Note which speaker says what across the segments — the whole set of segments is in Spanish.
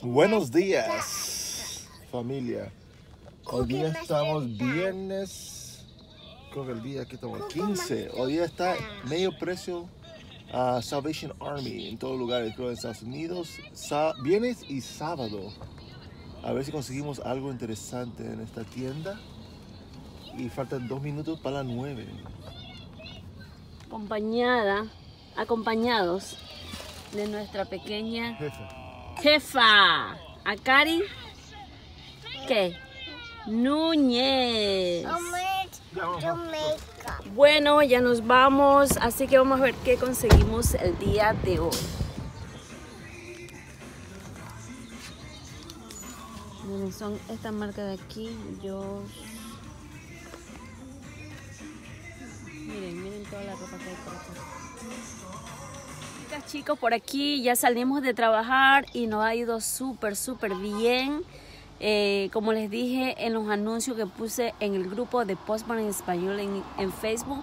Speaker 1: Buenos días, familia. Hoy día estamos viernes, creo que el día que estamos 15. Hoy día está medio precio a Salvation Army en todos lugares, creo en Estados Unidos, viernes y sábado. A ver si conseguimos algo interesante en esta tienda. Y faltan dos minutos para las nueve.
Speaker 2: Acompañada, acompañados de nuestra pequeña.
Speaker 1: Jefa,
Speaker 2: Akari, ¿qué? Núñez. Bueno, ya nos vamos, así que vamos a ver qué conseguimos el día de hoy. Miren, son esta marca de aquí, yo... Miren, miren toda la ropa que hay por acá. Chicos, por aquí ya salimos de trabajar y nos ha ido súper, súper bien. Eh, como les dije en los anuncios que puse en el grupo de Postman en español en, Facebook,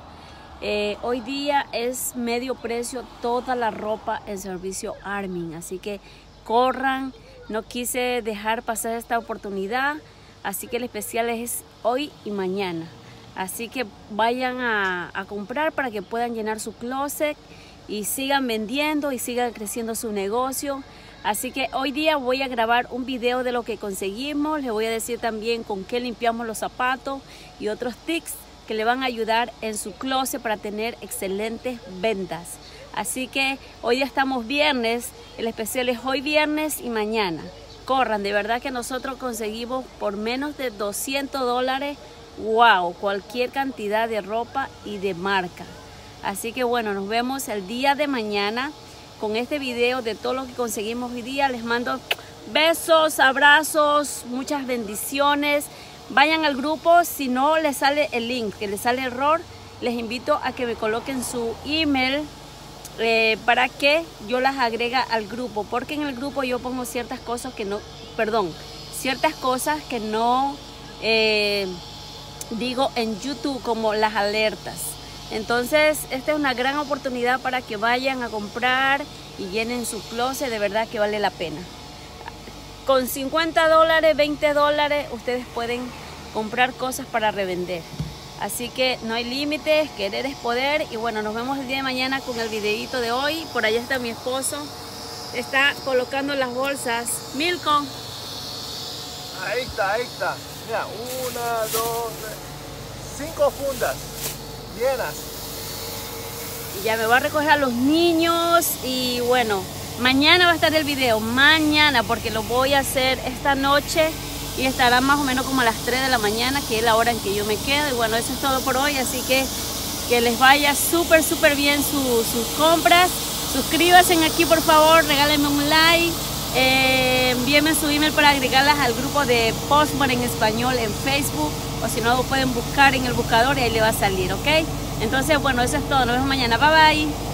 Speaker 2: eh, hoy día es medio precio toda la ropa en servicio Armin, así que corran, no quise dejar pasar esta oportunidad, así que el especial es hoy y mañana. Así que vayan a, a comprar para que puedan llenar su closet y sigan vendiendo y sigan creciendo su negocio. Así que hoy día voy a grabar un video de lo que conseguimos. Les voy a decir también con qué limpiamos los zapatos y otros tips que le van a ayudar en su closet para tener excelentes ventas. Así que hoy ya estamos viernes, el especial es hoy viernes y mañana. Corran, de verdad que nosotros conseguimos por menos de 200 dólares, wow, cualquier cantidad de ropa y de marca. Así que bueno, nos vemos el día de mañana con este video de todo lo que conseguimos hoy día. Les mando besos, abrazos, muchas bendiciones. Vayan al grupo, si no les sale el link, que les sale error, les invito a que me coloquen su email eh, para que yo las agrega al grupo, porque en el grupo yo pongo ciertas cosas que no, perdón, ciertas cosas que no eh, digo en YouTube como las alertas. Entonces, esta es una gran oportunidad para que vayan a comprar y llenen su closet, de verdad que vale la pena. Con 50 dólares, 20 dólares, ustedes pueden comprar cosas para revender. Así que no hay límites, querer es poder. Y bueno, nos vemos el día de mañana con el videito de hoy. Por allá está mi esposo. Está colocando las bolsas. Milko.
Speaker 1: Ahí está, ahí está. Mira, una, dos, cinco fundas
Speaker 2: Y ya me voy a recoger a los niños y bueno, mañana va a estar el video, mañana, porque lo voy a hacer esta noche y estará más o menos como a las 3 de la mañana, que es la hora en que yo me quedo. Y bueno, eso es todo por hoy, así que que les vaya súper, súper bien sus compras. Suscríbanse aquí, por favor, regálenme un like. Envíenme su email para agregarlas al grupo de Postman en español en Facebook o si no pueden buscar en el buscador y ahí le va a salir, ¿ok? Entonces, bueno, eso es todo. Nos vemos mañana. Bye bye.